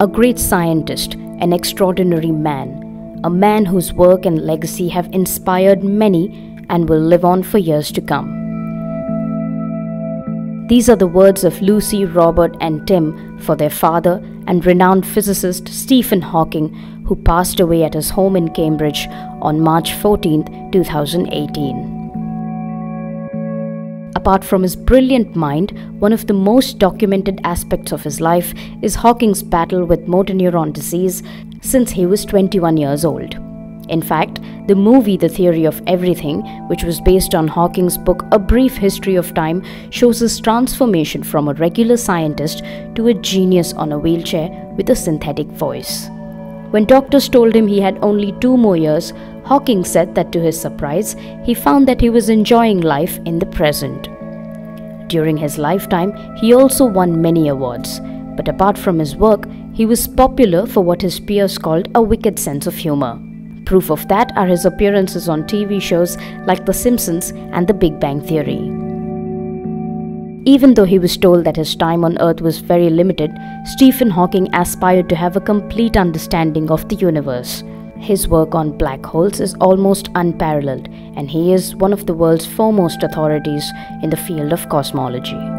a great scientist, an extraordinary man, a man whose work and legacy have inspired many and will live on for years to come. These are the words of Lucy, Robert, and Tim for their father and renowned physicist Stephen Hawking, who passed away at his home in Cambridge on March 14, 2018. Apart from his brilliant mind, one of the most documented aspects of his life is Hawking's battle with motor neuron disease since he was 21 years old. In fact, the movie The Theory of Everything, which was based on Hawking's book A Brief History of Time, shows his transformation from a regular scientist to a genius on a wheelchair with a synthetic voice. When doctors told him he had only two more years, Hawking said that to his surprise, he found that he was enjoying life in the present. During his lifetime, he also won many awards, but apart from his work, he was popular for what his peers called a wicked sense of humor. Proof of that are his appearances on TV shows like The Simpsons and The Big Bang Theory. Even though he was told that his time on Earth was very limited, Stephen Hawking aspired to have a complete understanding of the universe. His work on black holes is almost unparalleled, and he is one of the world's foremost authorities in the field of cosmology.